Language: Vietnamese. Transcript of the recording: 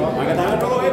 Angkat tangan dulu, Ed.